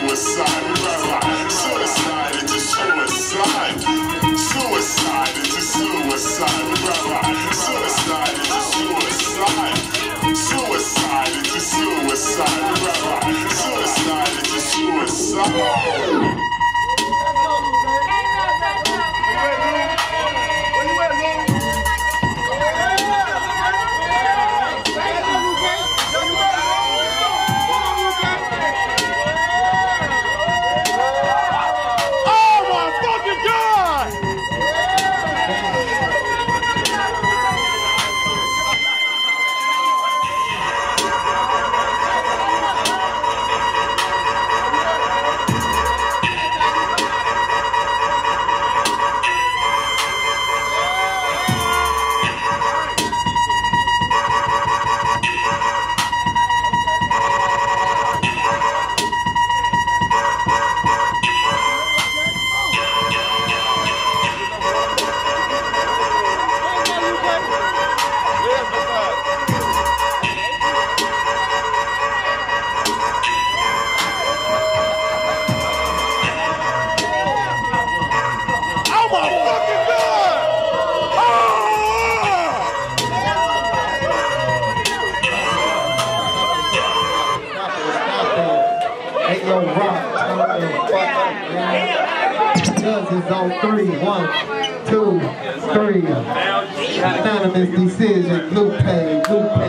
suicide, suicide into suicide, suicide into suicide, suicide into suicide, suicide into suicide, suicide into suicide. No rock. Judges on three. One, two, three. Decision. Lupe.